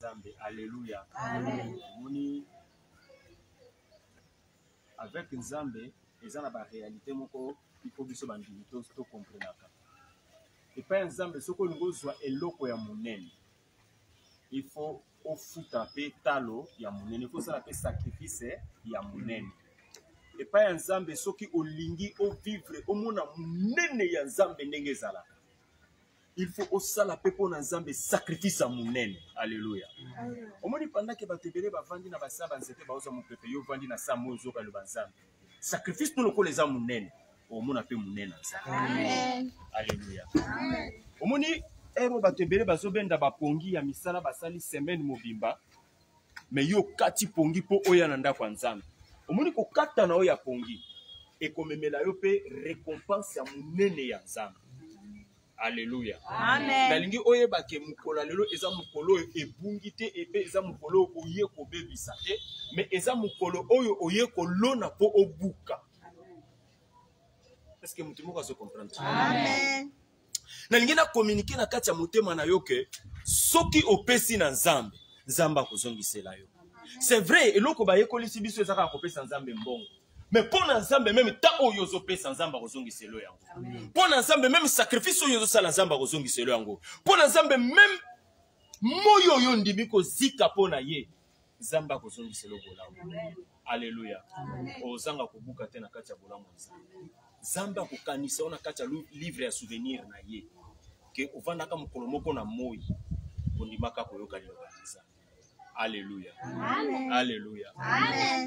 nzambe alleluia omoni avec nzambe eza na baréalité moko ifo biso bandimi tocomprenaka epai ya nzambe soki olingi ozwa eloko ya monene ifo ofuta mpe talo ya monene ifo osala mpe sacrifice ya monene epai ya nzambe soki olingi ovivre omona monene ya nzambe ndenge ezalaka il faut osala mpe mpo na nzambe sacrifice ya monene alleluya omoni pandake bato ebele bavandi na basa banzete baozwa mopepe yo ovandi na saa moi ozoka eloba nzambe sacrifice to lokola eza monene omona mpe monene na nzambe alleluya omoni ero bato ebele bazobenda bapongi ya misala basali semaine mobimba me yo okati pongi mpo oya na ndako ya nzambe omoni kokata na oyo ya pongi ekomemela yo mpe rekompanse ya monene ya nzambe aleluya nalingi oyeba ke mokolo ya lelo eza mokolo oyo ebungi te epe eza mokolo oyo oye kobebisa te me eza mokolo oyo oye kolona mpo obuka eske moto moko azo comprendre nalingi na communiquer na kati ya motema na yo ke soki opesi na nzambe nzambe akozongisela yo c'est vrai eloko bayekolisi biso eza kaka kopesa nzambe mbongo me mpo na nzambe meme ta oyo ozopesa nzambe akozongiselo yango mpo na nzambe meme sacrifice oyo ozosala nzambe akozongiselo yango mpo na nzambe meme moi oyo ondimi kozika mpo na ye nzambe akozongisela bolamu aleluya ozanga kobuka te na kati ya bolamu ya nzambe nzambe akokanisa yo na kati ya livre ya souvenir na ye ke ovandaka mokolo moko na moi ondimaka koyoka liloba ya nzambe aleluya aleluya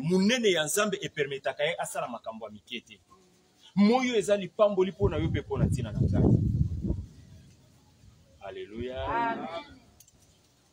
monene ya nzambe epermetaka ye asala makambo ya mike te moi oyo eza lipamboli mpo na yo mpe mpo na ntina na ngai aleluya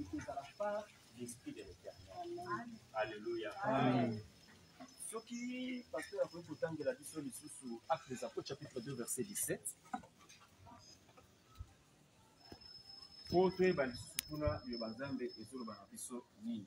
ekozala par l'esprit de l'éternel alleluya soki pasteur akoki kotangela biso lisusu acte des apôtres chapitre 2 verset 17 mpo toyeba lisusu kuna liloba nzambe ezoloba na biso nini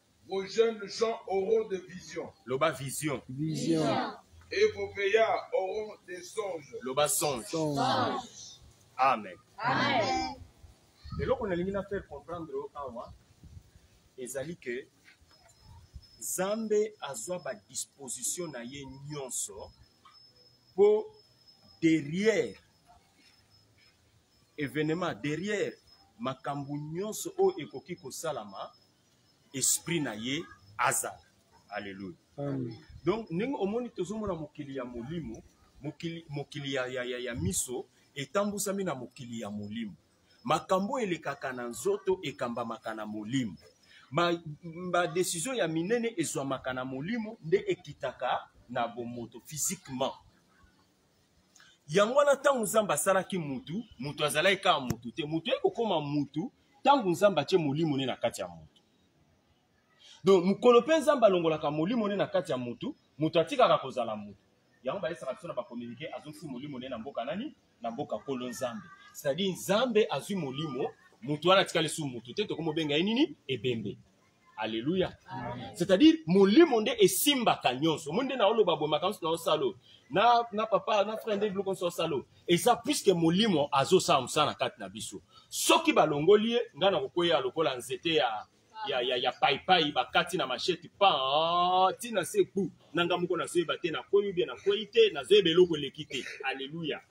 Vos jeunes gens auront des visions. Loba vision. Vision. Et vos vieillards auront des songes. Loba songe. Songe. Amen. Amen. eloko nalingi na faire comprendre yo awa ezali ke nzambe azwa badisposition na ye nyonso mpo derrière événement derrière makambo nyonso oyo ekoki kosalama esprit na ye azala alleluya donc ndenge omoni tozomona mokili ya molimo mokili, mokili ya, ya, ya, ya miso etambusami na mokili ya molimo makambo elekaka na nzoto ekambamaka na molimo badesizio ba ya minene ezwamaka na molimo nde ekitaka na bomoto physiquement yango wana ntango nzambe asalaki mutu mutu azalaki kaka mutu te mutu yaki kokoma mutu ntango nzambe atye molimo ne na kati ya mutu donc mokolo mpe nzambe alongolaka molimo ne na kati ya mutu mutu atikaka kozala mutu yango bayesaka biso na bakominike azongisi molimo ne na mboka nani na mboka kolo nzambe cetadire nzambe azwi molimo mutu wana atikali su mutu te tokomobenga ye nini ebembe alleluya c'est-à-dire molimo nde esimbaka nyonso omoni nde naoloba boye makambo nyonso naosala oyo na, na papa na frère nde biloko nyonso asala oyo eza puiske molimo azosala mosala na kati na biso soki balongoli ye ngai nakokweya lokola nzete ya ya, ya, ya paipai bakati na mashete pa ti na se ku na ngai moko nazoyeba te nakwei bie nakwei te nazoyeba eloko eleki te alleluya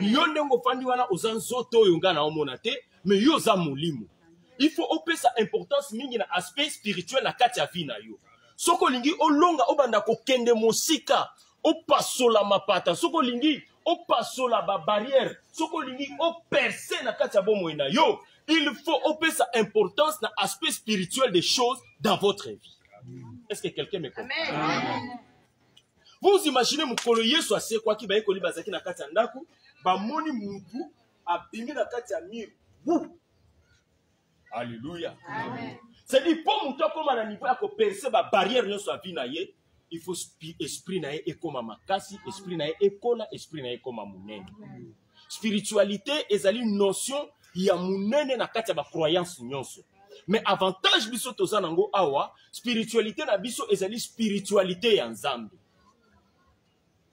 yo ndenge ofandi wana oza nzoto oyo ngai naomona te mais yo oza molimo il faut opesa importance mingi na aspect spirituel na kati ya vie na yo soki olingi olonga obanda kokende mosika opasola mapata soki olingi opasola babarrière soki olingi operse na kati ya bomoi na yo il faut opesa importance na aspect spirituel des choses dans votre vie est ce que quelqu'un me comprend vous imaginez mokolo yesu asekwaki bayekoli bazalaki na kati ya ndako bamoni mutu abimi na kati ya mur bu alleluya cedi mpo moto akóma na niveau ya koperse babarrière nyonso ya vi na ye il faut esprit na ye ekóma makasi esprit na ye ekola esprit na ye ekóma monene spiritualité ezali notion ya monene na kati ya bacroyance nyonso mais avantage biso toza nango awa spiritualité na biso ezali spiritualité ya nzambe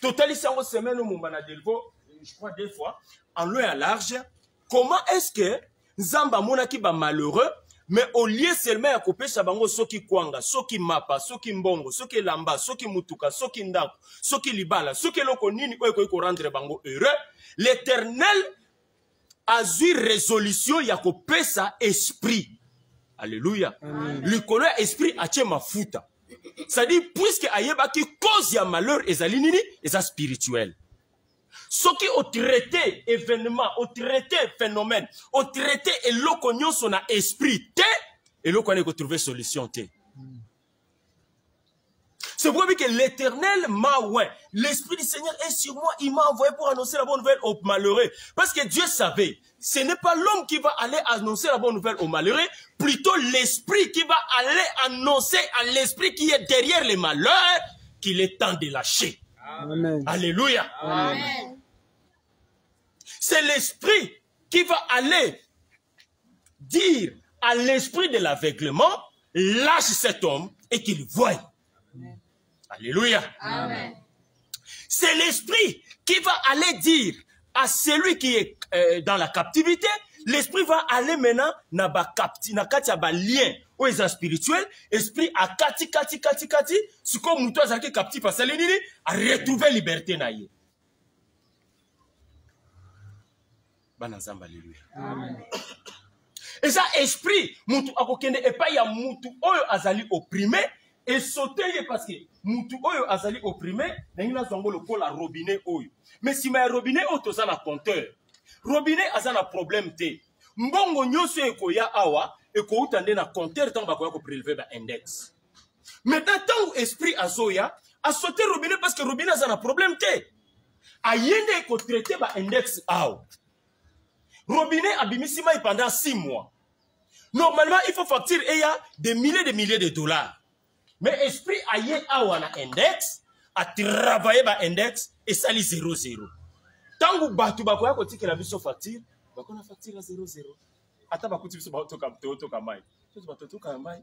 totalisi yango semaine omumba na delvo je crois deux fois en loin ya large comment est ce que nzambe amonaki bamalheureux mais au lieu seulement ya kopesa bango soki kwanga soki mapa soki mbongo soki elamba soki motuka soki ndako soki libala soki eloko nini oyo ekoki korendre bango heureux l'éternel azwi resolution ya kopesa esprit alleluya likolo ya esprit atie mafuta c'est-à-dire puisque ayebaki cause ya malheur ezali nini eza spirituel soki otraite événement otraite phénomène otraite eloko nyonso na esprit te eloko wana ekotrouve solution te C'est pour que l'éternel m'a oué, L'esprit du Seigneur est sur moi. Il m'a envoyé pour annoncer la bonne nouvelle aux malheureux. Parce que Dieu savait, ce n'est pas l'homme qui va aller annoncer la bonne nouvelle aux malheureux, plutôt l'esprit qui va aller annoncer à l'esprit qui est derrière les malheurs qu'il est temps de lâcher. Alléluia. C'est l'esprit qui va aller dire à l'esprit de l'aveuglement, lâche cet homme et qu'il voie. Alléluia. C'est l'esprit qui va aller dire à celui qui est euh, dans la captivité, l'esprit va aller maintenant na ba capti na kati ya ba lien oyo eza spirituel esprit akati kati kati kati sikoyo moto azalaki captif asali nini aretrouve liberté na ye bana nzambe aleluya eza esprit mutu akokende epai ya mutu oyo azali oprime esote ye parceke mutu oyo azali oprime nangi nazwa yango lokola robinet oyo me nsima ya robinet oyo toza na compteur robinet aza na problème te mbongo nyonso ekoya awa ekouta nde na compteur ntango bakoya kopreleve ba index maintenant ntango esprit azoya asote robinet parce que robinet aza na problème te aye nde kotraite baindex awa robinet abimisi mai pendant 6 mois normalement il faut facture eya des milliers de milliers de dollars mais esprit aye awa na index atravaille baindex esali 00 ntango bato bakoya kotikela biso facture bakona facture ya 00 ata bakuti biso baotoka mai tozo batotoka ya mai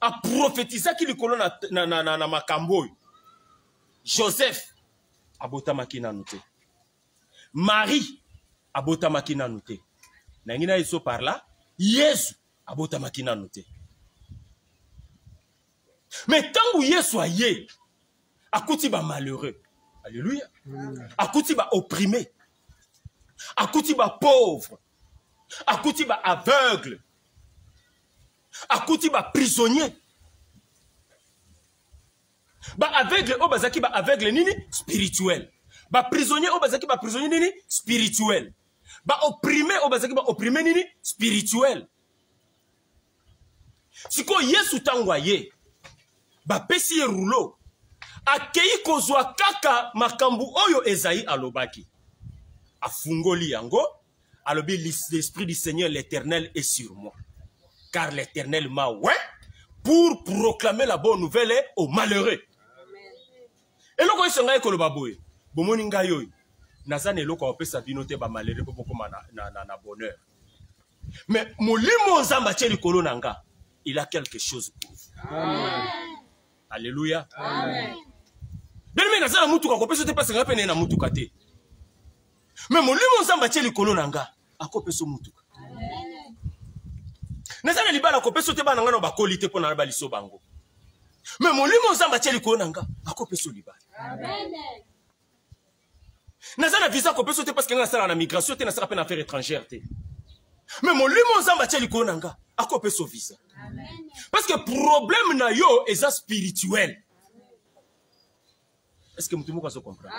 aprofetizaki likolo na, na, na, na, na makambo oyo joseph abotamaki nanu te marie abotamaki nanu te nangi na yeso par là yesu abotamaki nanu te me ntango yesu aye akuti bamalheureux alleluya akuti baopprime akuti bapauvre akuti baaveugle akuti ba prisonnier ba aveugle oyo bazalaki ba aveugle nini spirituel ba prisonnier oyo bazalaki ba prisonnier nini spirituel ba opprime oyo bazalaki ba opprime nini spirituel sikoyo yesu ntango aye bapesi ye rulo akei kozwa kaka makambo oyo ezayi alobaki afungoli yango alobi l'esprit du seigneur l'éternel est sur moi car l'éternel m'a ouais pour proclamer la bonne nouvelle aux malheureux eloko yesu ngai koloba boye bomoni ngai oyo naza na eloko akopesa bino te bamalere mpo bokóma na, na, na, na bonheur mais molimo nzambe atye likolo na nga il a quelque chose pour vous alleluya bien me naza na motuka kopesa te mpasi ngai mpe naye na motuka te me molimo nzambe atie likolo na nga akopesa motuka naza na libala akopesa te bana nga na bakoli te mpo na baliso bango me molimo nzambe atie likolo na nga akopesa libala naza na visa akopesa te parceke nga nasala na migration te nasala mpe na affaire étrangère te me molimo nzambe atie likolo na nga akopesa visa parceke problème na yo eza spirituel est ce que moto moko azo comprendre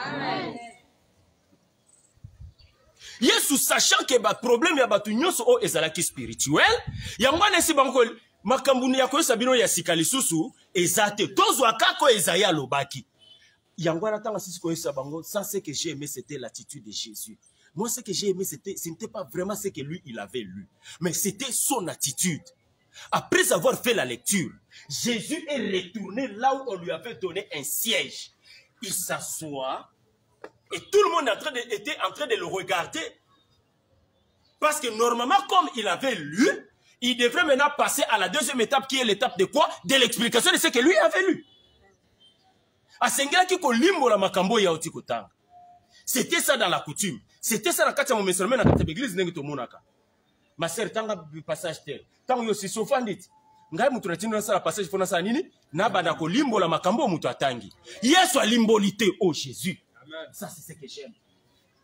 yesu sachant ke baproblème ya bato nyonso oyo ezalaki spirituel yango wana esi bango makambo ya koyesa bino ya sika lisusu eza te tozwa kaka oyo ezali alobaki yango wana ntango asisi koyesa bango sans ce que j'ai aimé c'était l'attitude de jésus moi ce que j'ai aimé c'était ce n'était pas vraiment ce que lui il avait lu mais c'était son attitude Après avoir fait la lecture, Jésus est retourné là où on lui avait donné un siège. Il s'assoit et tout le monde en train de, était en train de le regarder. Parce que normalement, comme il avait lu, il devrait maintenant passer à la deuxième étape, qui est l'étape de quoi De l'explication de ce que lui avait lu. asengelaki la makambo c'était ça dans la coutume c'était ça na kati ya momesonome na kati ya baeglize ndenge tomonaka ma sœur tanga passage te ntango yo sisi ofandi ti ngai moto natindi nasala passage mpo nasala nini nabanda kolimbola makambo oyo moto atangi yesu alimboli te o oh jésus ça c'est ce que j'aime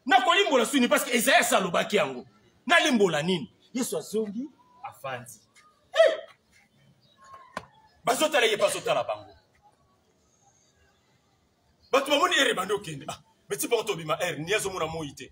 nakolimbola suni parce que ezayas alobaki yango nalimbola nini yesu azongi afandi hey! Eh! bazotala ye bazotala bango bato bamoni ere bande okende ah, meti bango tobima ere ni azomona moi te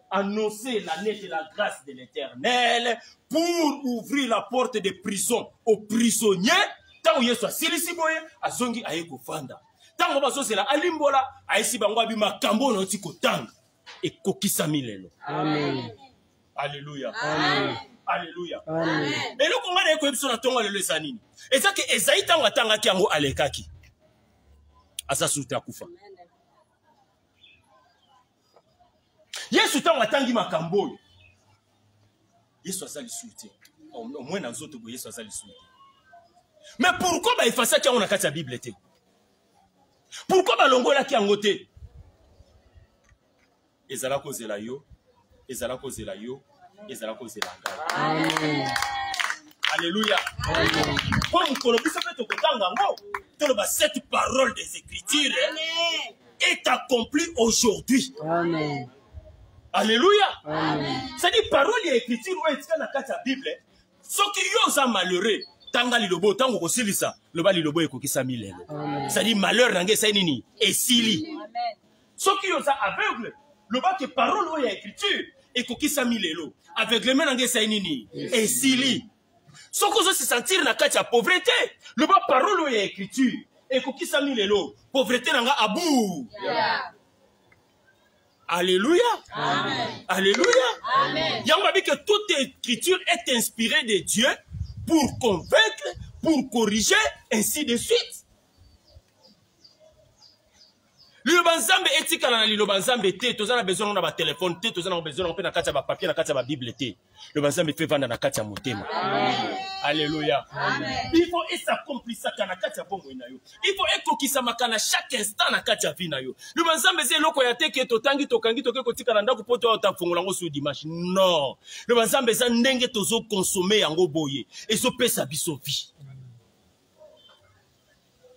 annoncer l'année de la grâce de l'Éternel pour ouvrir la porte des prisons aux prisonniers. Tango Yesu asilisi boye azongi aye kofanda. Tango bazozela alimbola ayesi bango abi makambo oyo nauti kotanga ekokisami lelo. Amen. Alléluia. Amen. Alléluia. Amen. Eloko ngai naye koyebi biso na ntongo lelo eza nini? Eza ke Ezayi ntango atangaki yango alekaki. Aza suta akufa. Amen. yesu ntango atangi makambo oyo yesu aza lisusu te omwe na nzoto boye yesu aza lisusu te me pourkui baefasaki yango na kati ya bible te pourkui balongolaki yango te ezala kozela yo ezala kozela yo ezala kozela ngai alleluya mpo mokolo biso mpe tokotanga yango toloba cette parole des écritures est accomplie aujourd'hui Amen. Alléluia. C'est-à-dire parole ya écriture oyo etika na kati ya Bible soki yo oza malheureux tanga liloba oyo ntango okosilisa loba liloba ekokisami lelo c'est-à-dire malheur na ngai esali nini esili soki yo oza aveugle loba ke parole oyo ya écriture ekokisami lelo aveuglement na ngai esali nini esili soki ozo se sentir na kati ya pauvrete loba parole oyo ya écriture ekokisami lelo pauvrete na ngai abou yeah. Alléluia. Amen. Alléluia. Amen. Yahweh que toute écriture est inspirée de Dieu pour convaincre, pour corriger, ainsi de suite. liloba nzambe etikala na liloba nzambe te toza na besoin na batelefone te toza na besoin mpe na kati ya bapapier na kati ya babible te liloba nzambe mpe evanda na kati ya motema alleluya ifo esakomplisaka na kati ya bomoi na yo ifo ekokisamaka na chaque instant na kati ya vie na yo liloba nzambe eza eloko ya teke totangi tokangi toke kotika na ndako mpo to otafongola yango sur dimanche non liloba nzambe eza ndenge tozokonsome yango boye ezopesa biso vie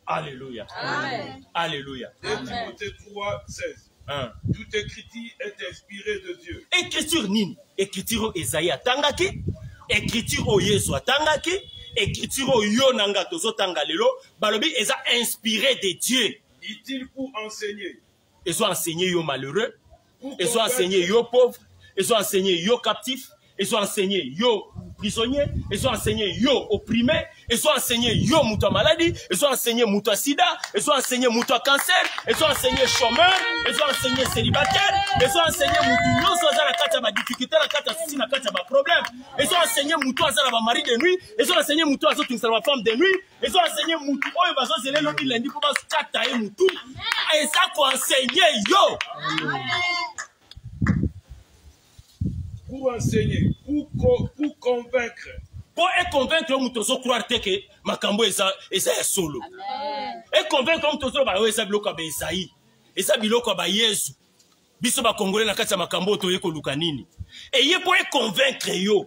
Alléluia. Amen. Alléluia. 2 Timothée 3, 16. Hein. Toute écriture est inspirée de Dieu. Écriture nini? Écriture Esaïe atangaki, écriture oyo Yesu atangaki, écriture oyo yo na nga tozotanga lelo, balobi eza inspiré de Dieu. Utile pour enseigner. ezo enseigner yo malheureux ezo enseigner yo pauvre ezo enseigner yo captif ezo enseigner yo prisonnier ezo enseigner yo opprimé ezo enseigner yo moto ya maladi ezo enseigner moto ya sida ezo enseigner moto ya cancer ezo enseigner chômeur ezo enseigner célibataire ezo enseigner moto nyonso aza na kati ya badifficulté na kati ya susi na kati ya baproblème ezo enseigner moto aza na bamari de nuit ezo enseigner moto azotungisana bafemme de nuit ezo enseigner mutu oyo bazo zela elobi lundi mpo bakata ye mutu eza koenseigner yo pour enseigner pour, co pour convaincre mpo econvaincre yo moto ozo croire te ke makambo eza, eza ya solo econvaincre yo moto ozoloba oyo eza biloko ya baezai eza biloko ya bayezu biso bakongole na kati ya makambo oyo toye koluka nini eye mpo econvaincre yo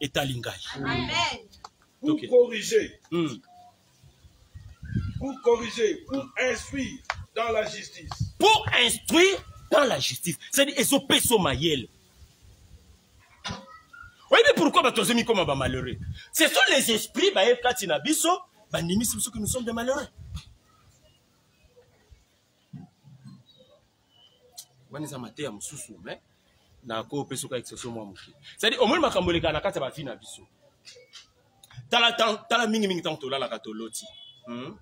etali ngai pour corriger hmm. pour corriger pour instruire dans la justice pour instruire dans la justice c'est-à-dire ezopesa mayele oyebi pourquoi bato azomi koma bamalheureux ce sont les esprits baye kati na biso bandimisi biso que nous sommes de malheureux wana eza mateya mosusu me nakopesa oka exception mwa moke cetadi omoni makambo elekaka na kati ya bavi na biso tala tala mingimingi ntango tolalaka toloti hmm?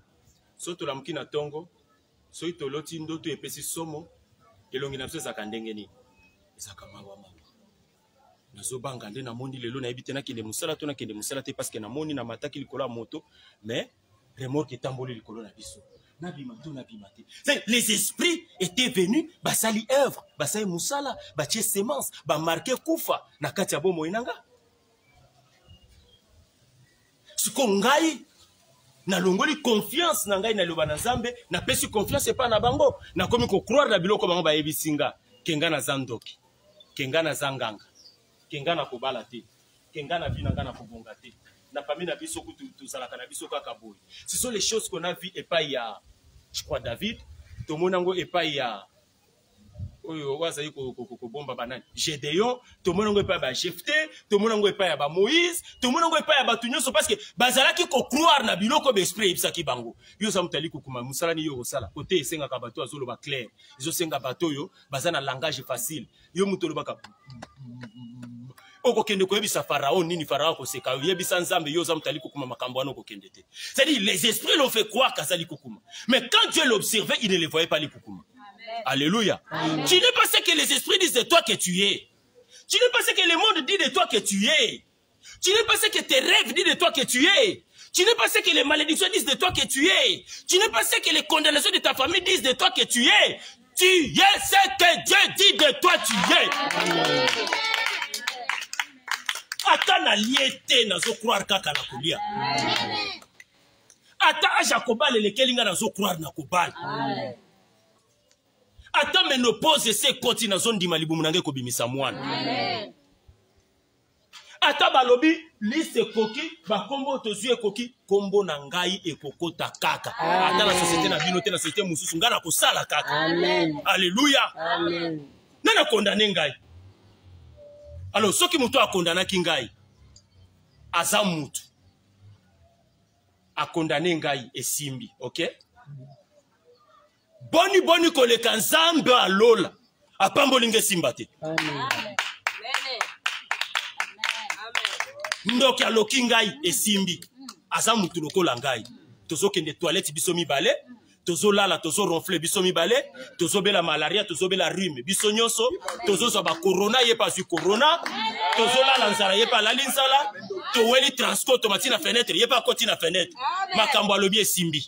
soki tolamuki na ntongo soki toloti ndoto epesi somo elongi na biso ezalaka ndenge nini ezalaka mawa mawa nazobanga nde namoni lelo nayebi te nakende mosala to nakende mosala te parceke namoni namataki likolo ya moto mais remorque etamboli likolo na biso nabima to nabima te c'est les esprits étaient venus basali œuvre basali mosala batie semence bamarke kufa na kati ya bomoi na nga siko ngai nalongoli confiance na ngai naloba na nzambe napesi confiance epai na bango nakomi kocroire na biloko bango bayebisi nga ke ngai naza ndoki ke ngai naza nganga ke nga na kobala te ke nga na vie na nga na kobonga te na pami na biso kutu tozalaka na biso kaka boye ce sont les choses qu'on a vu epai ya je crois david tomona yango epai ya oyo oyo azali kobomba banani gedeon tomona yango epai ya bajefte tomona yango epai ya bamoïse tomona yango epai ya bato nyonso parce que bazalaki kocroire na biloko baesprit eyebisaki bango yo oza moto ali kokuma mosala nini yo okosala kote esengaka bato azoloba claire ezosenga bato oyo baza na langage facile yo moto olobaka okokende koyebisa farao nini farao akoseka yo yebisa nzambe yo oza moto ali kokuma makambo wana okokende te c'est-à-dire les esprits l'ont fait croire qu'azali kokuma mais quand dieu l'observait il ne le voyait pas les kokuma alléluia tu n'es pas ce que les esprits disent de toi que tu es tu n'es pas ce que le monde dit de toi que tu es Tu n'es pas ce que tes rêves disent de toi que tu es. Tu n'es pas ce que les malédictions disent de toi que tu es. Tu n'es pas ce que les condamnations de ta famille disent de toi que tu es. Tu es ce que Dieu dit de toi tu es. ata nalie te nazocroire kaka na kolia ata age ya kobala elekeli ngai nazocroire na kobala ata menopause ese ekoti nazondima libumu na ngai kobimisa mwana Amen. ata balobi liste ekoki bakombo oyo tozwi ekoki kombo na ngai ekokota kaka ata na société na bino te na société mosusu ngai nakosala kaka alleluya nani akondane ngai alors soki moto akondanaki ngai aza motu akondane ngai esimbi okay boni boni koleka nzambe ya lola apamboli nge simba te ndoki aloki ngai esimbi aza mutu lokola ngai tozokende toilette biso mibale tozolala tozoronfle biso mibale tozobela malaria tozobela rhume biso nyonso tozozwa bakorona ye mpe azwi korona tozolala nzala ye mpe alali nzala toweli transport tomati na fenetre ye mpe akoti na fenetre makambo alobi esimbi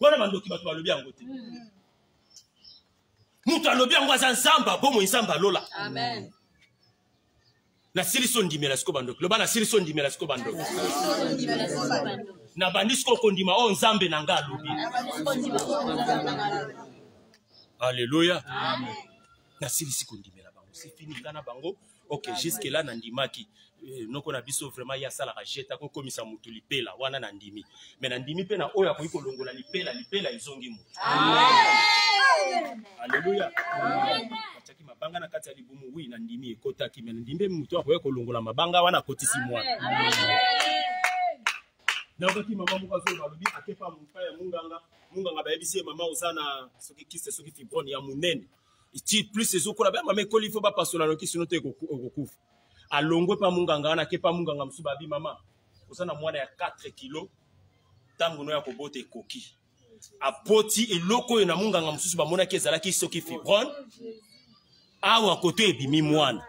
wana mandoki bato balobi yango te mm. moto alobi yango aza nzambe abomoi nzambe alola nasili so ndimela siko bandoki loba nasili so ndimela siko bandoki nabandi siko kondima oyo oh, nzambe na ngai alobi aleluya nasilisi kondimela bango sefini ngai na bango ok jusque là nandimaki eh, noko na biso vraiment ye asalaka jete akokomisa motu lipela wana nandimi me nandimi mpe na oyo akoki kolongola lipela lipela ezongi motu alleluya atiaki mabanga na kati ya libumu wi nandimi ekotaki me nandimi mpe motu akoya kolongola mabanga wana akotisi mwana nayoki mama moko azonga alobi akepa mopa ya munganga munganga bayebisi ye mama oza na soki kiste soki fibrone ya monene ti plus ezokola baya mama ekoli fo bapasola noki sino te ekokufa alongwe mpa monganga wana ake mpa monganga mosusu babi mama oza na mwana ya 4 kilo ntango no ya kobota ekoki aboti eloko oyo na monganga mosusu bamonaki ezalaki soki fibrone awa koto ebimi mwana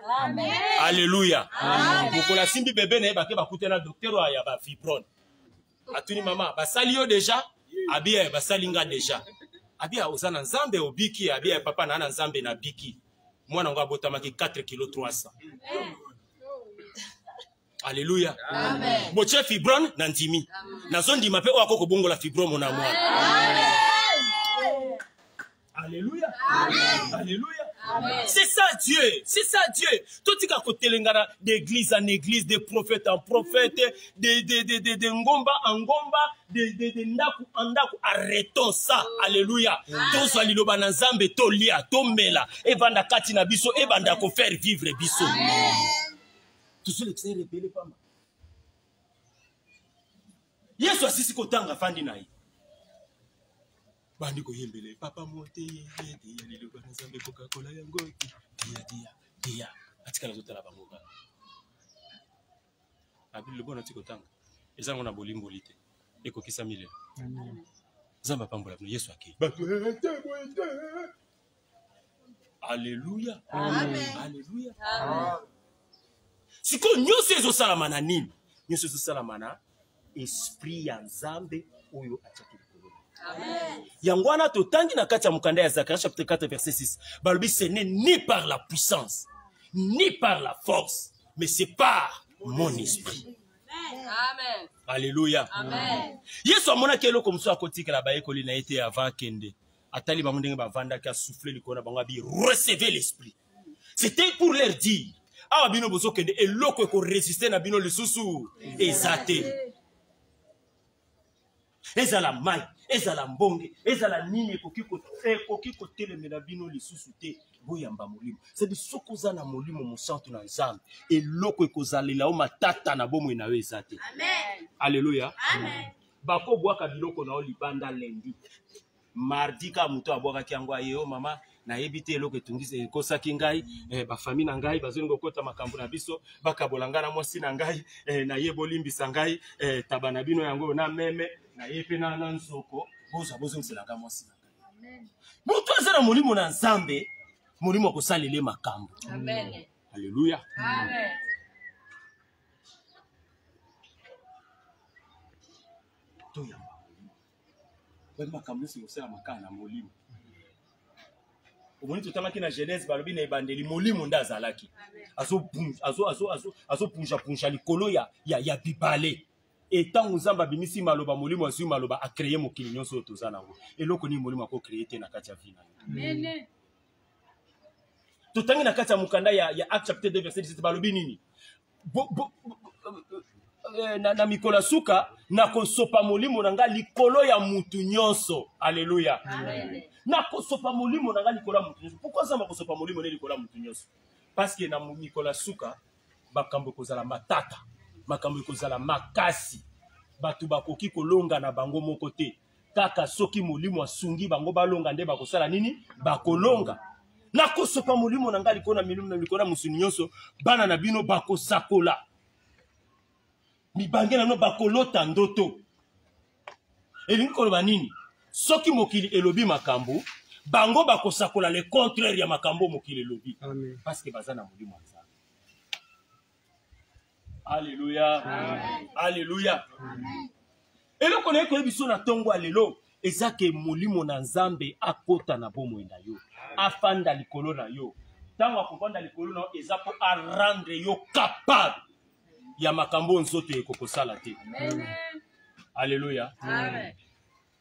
aleluya mokolo asimbi bebe na ye bake bakute na doktere ya bafibrone atuni mama basali yo deja abia basali nga deja abia oza na nzambe obiki abia papa naa na nzambe na biki mwana yango abotamaki 4 kilo 300 aleluya botye fibrone na ndimi nazondima mpe oyo akokobongola fibrome na mwana Alléluia. Amen. Alléluia. C'est ça Dieu, c'est ça Dieu. Tout ce qu'on telengana d'église en église, de prophète en prophète, de, de, de, de, de ngomba en ngomba, de, de, de ndaku en ndaku. Arrêtons ça. Alléluia. Tous les liloba na zambe, to lia, to mela. Et banda kati na biso, et banda ko faire vivre biso. Tout ce qui s'est révélé pas mal. Yesu asisi kotanga fandi na ye. bandi koyembele papa moteyeyeye liloba na nzambe kokakola yango te tiya tiya tiya atikala azotala bango kaka abilobo nati kotanga eza yango na bolimboli te ekokisami lelo nzambe apambola bino yesu akei aleluya aleluya sikoyo nyonso ezosalama na nini nyonso ezosalama na esprit ya nzambe oyo atiaki likolo yango wana totangi na kati ya mokanda ya zakaria chapitre 4 verset 6 balobi ce n'est ni par la puissance ni par la force mais c'est par mon esprit Amen. Alléluia. Amen. Yesu amonaki eloko mosusu akotikela bayekoli na ye te avant akende. atali bango ndenge bavandaki asouffle likolo na bango abi recevez l'esprit c'était pour leur dire awa bino bozokende eloko ekoresiste na bino lisusu eza te ezala mai ezala mbonge ezala nini ekoki kotelemela bino lisusu te boyamba molimo sadi soki oza na molimo mosantu na nzambe eloko ekozalela yo matata na bomoi na yo eza te aleluya bakobwaka biloko na yo libanda lendi mardi ka moto abwakaki yango aye o oh, mama nayebi te eloko etungisi ekosaki ngai eh, bafami na ngai bazolinga kokota makambo na biso bakabola ngai na mwasi na ngai eh, naye bolimbisa ngai eh, taba na bino yango na meme naye mpe na, na nsoko bozwa bozongiselaka mwasi na ngai moto aza na molimo na nzambe molimo akosalele makambo aleluya toyamba makambo nyonso ekosalama kaka na molimo omoni totangaki na genèse balobi na ebandeli molimo nde azalaki azopunjapunja likolo ya, ya, ya bibale e ntango nzambe abimisi maloba molimo azwi maloba akreye mokili nyonso oyo toza na yango eloko nini molimo akokreye te na kati ya vi na yo totangi na kati ya mokanda ya, ya acte chapitre 2 verset 17 balobi nini eh, na, na mikolo ya suka nakosopa molimo na ngai likolo ya mutu nyonso aleluya nakosopa molimo na ngai likolo ya mutu nyonso pourkui azamba kosopa molimo ne likolo ya mutu nyonso parceke na mikolo ya suka makambo ekozala matata makambo ekozala makasi bato bakoki kolonga na bango moko te kaka soki molimo asungi bango balonga nde bakosala nini bakolonga nakosopa molimo na ngai likolo na likolo ya mosuni nyonso bana na bino bakosakola mibange na bino bakolota ndoto elingi koloba nini soki mokili elobi makambo bango bakosakola le contraire ya makambo mokili elobi parceke baza na molimo ya nzambe aleluya aleluya eloko naye koyebi biso na ntongo ya lelo eza ke molimo na nzambe akota na bomoi na yo afanda likolo na yo ntango akofanda likolo na yo eza mpo arendre yo capable ya makambo oyo nzoto ekokosala te aleluya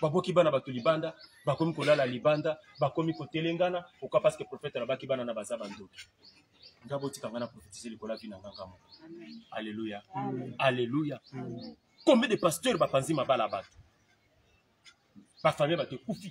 baboki bana bato libanda bakomi kolala libanda bakomi kotelengana pourkui parce que prophète alobaki bana na baza bandoki nga botika nga na prophétise likolo avi na nga nga moko alleluya alleluya combien de pasteur bapanzi mabala bato bafamille bato ekufi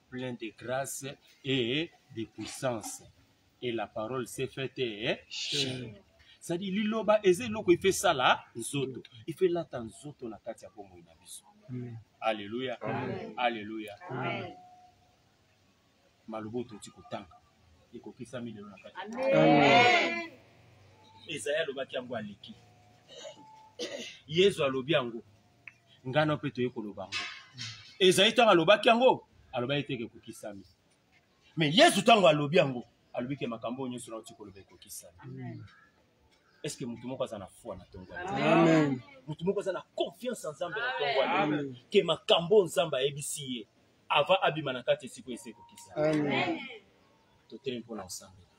plein de grâce et de puissance et la parole s'est faite eh, chair cestadi liloba eza eloko ife esala nzoto ife elata nzoto na kati ya bomoi na biso mm. aleluya aleluya maloba oyo touti kotanga ekokisami lelo na kati ezali alobaki yango aleki yezu alobi yango ngai na mpe toyei koloba yango ezali ntango alobaki yango alobaki te ekokisami me yesu ntango alobi yango alobi ke makambo oyo nyonso nauti koloba ekokisami eske motu moko aza na foi na ntongo motu moko aza na confiance ya nzambe na ntongo wana ke makambo oyo nzambe ayebisi ye avant abima na kati esiko esi ekokisa totelemi mpo na kosambela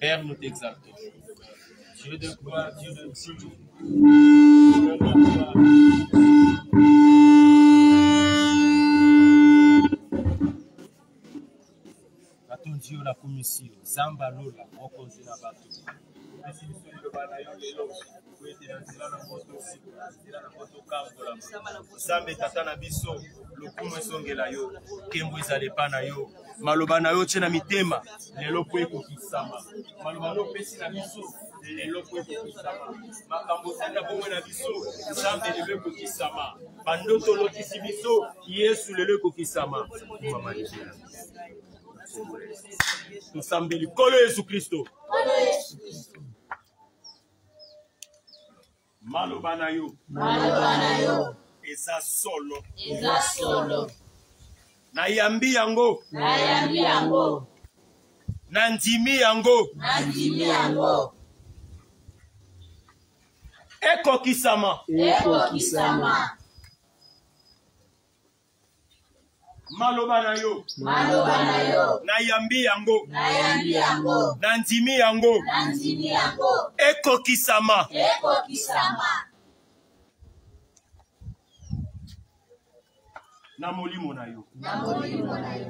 Père, nous t'exaltons. Dieu de gloire, Dieu de Dieu. batonzi yo nakumisi yo zamba lola mokonzi na bato koyetela nzela na yango tosikola nzela na yango tokambola nzambe tata na biso lokumu ezongela yo nkembo ezala epa na yo maloba na yo tye na mitema lelo mpo ekokisama maloba na opesi na biso lelo mpo ekokisama makambo ozali na bomoi na biso nzambe lelo ekokisama bandoto olokisi biso yesu lelo ekokisama mamanizela tosambeli nkolo yesu kristo maloba na yo maloba na yo eza solo eza solo nayambi yango nayambi yango nandimi yango nandimi yango ekokisama ekokisama maloba na yo maloba na yo nayambi yango nayambi yango nandimi yango nandimi yango ekokisama ekokisama na molimo na yo na molimo na yo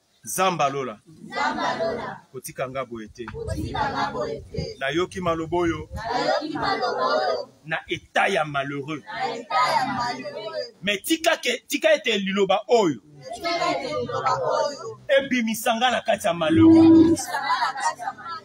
zamba lola kotika nga boye te nayoki maloba oyo na etat ya malheureux me tika, ke, tika ete liloba oyo ebimisa nga na kati ya malheureux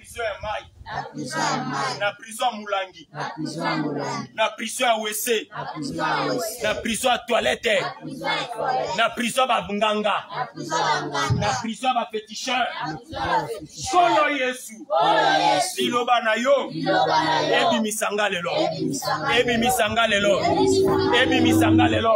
prison ya mai na prison ya molangi na prison ya wese na prison ya toilette na prison ya banganga na prison ya bafeticheur solo yesu liloba na yo ebimisa nga lelo ebimisa nga lelo ebimisa nga lelo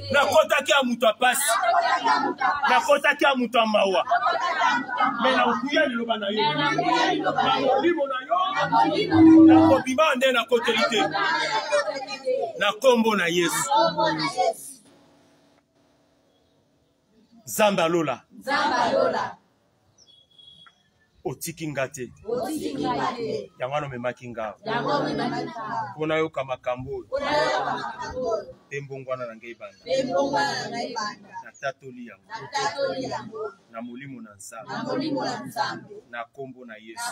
nakotaki ya moto ya pasi nakotaki ya moto ya mawa me nakuya liloba na yo na molimo na yo nakobima nde nakoteli te na nkombo na yesu nzambe alola otiki nga te yango wana omemaki nga mpo nayoka makambo oyo mpe mbongwana na ngai banda natatoli yango na molimo na nzambe na nkombo na yesu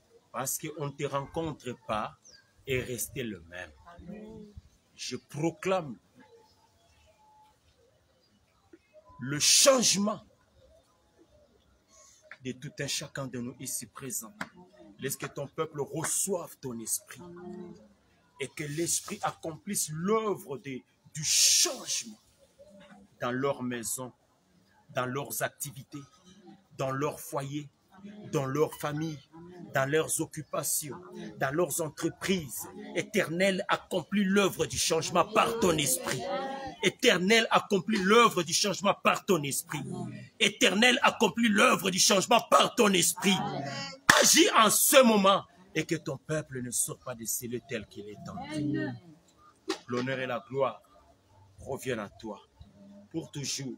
Parce qu'on ne te rencontre pas et rester le même. Je proclame le changement de tout un chacun de nous ici présents. Laisse que ton peuple reçoive ton esprit et que l'esprit accomplisse l'œuvre du changement dans leur maison, dans leurs activités, dans leur foyer, dans leur familles, dans leurs occupations, dans leurs entreprises. Éternel, accomplis l'œuvre du changement par ton esprit. Éternel, accomplis l'œuvre du changement par ton esprit. Éternel, accomplis l'œuvre du changement par ton esprit. Agis en ce moment et que ton peuple ne sorte pas de cellules tel qu'il est en toi L'honneur et la gloire reviennent à toi. Pour toujours,